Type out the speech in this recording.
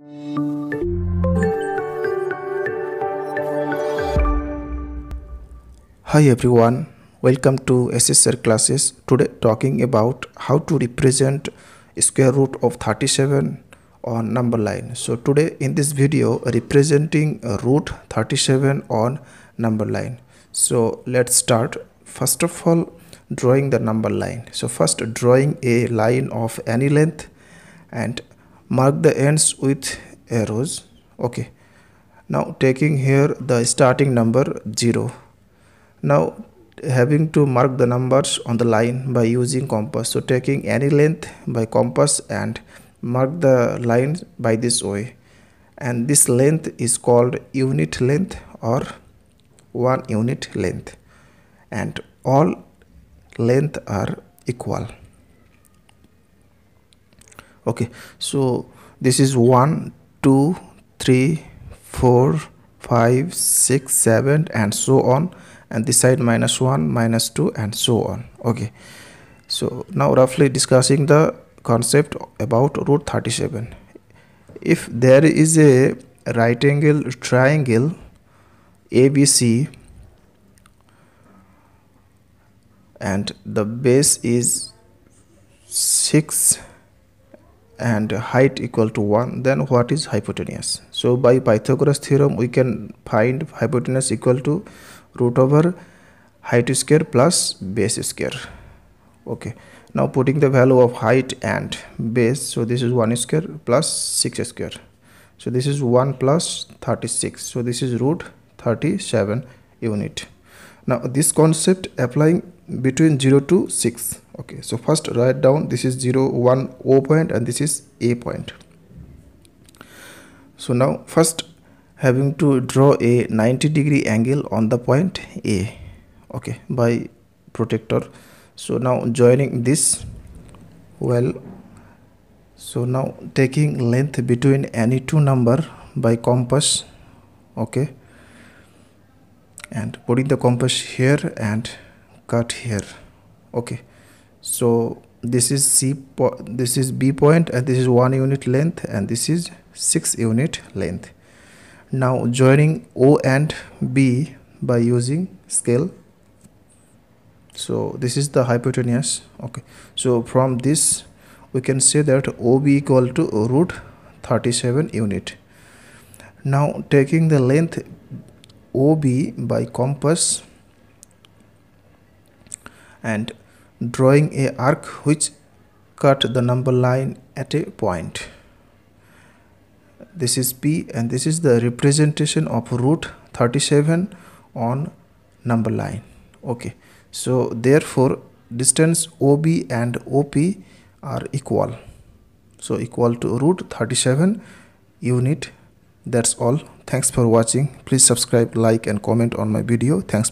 Hi everyone, welcome to SH Sir classes. Today talking about how to represent square root of 37 on number line. So today in this video representing root 37 on number line. So let's start. First of all drawing the number line. So first drawing a line of any length and mark the ends with arrows. Okay. Now taking here the starting number 0 now having to mark the numbers on the line by using compass. So taking any length by compass and mark the line by this way. And this length is called unit length or one unit length. And all length are equal okay. So this is one two three four five six seven and so on. And this side minus 1 minus 2 and so on. Okay. So now roughly discussing the concept about root 37 if there is a right angle triangle ABC and the base is 6 and height equal to 1 then what is hypotenuse? So by pythagoras theorem we can find hypotenuse equal to root over height square plus base square. Okay. Now putting the value of height and base so this is 1 square plus 6 square. So this is 1 plus 36 so this is root 37 unit. Now this concept applying between 0 to 6 okay so first write down this is 0 1 o point and this is a point. So now first having to draw a 90 degree angle on the point A okay by protractor. So now joining this well so now taking length between any two number by compass okay and putting the compass here and cut here okay so this is C this is B point and this is one unit length and this is six unit length. Now joining O and B by using scale. So this is the hypotenuse. Okay. So from this we can say that OB equal to root 37 unit. Now taking the length OB by compass and drawing a arc which cut the number line at a point. This is p and this is the representation of root 37 on number line. Okay. So therefore distance ob and op are equal. So equal to root 37 unit. That's all. Thanks for watching. Please subscribe like and comment on my video. Thanks